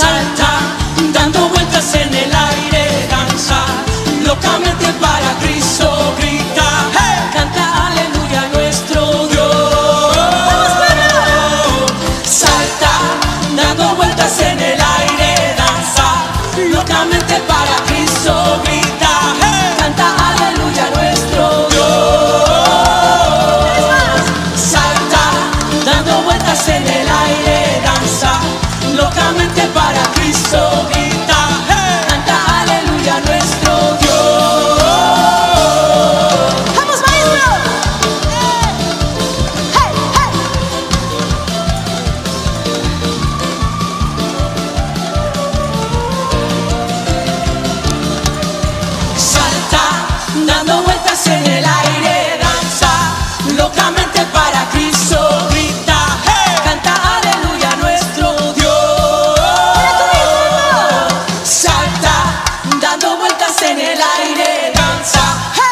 salta, dando vueltas en el aire, danza, locamente para Cristo grita, canta aleluya nuestro Dios. Salta, dando vueltas en el aire, danza, locamente para Cristo grita, canta aleluya nuestro Dios. Salta, dando vueltas en el aire, dando vueltas en el aire. Danza.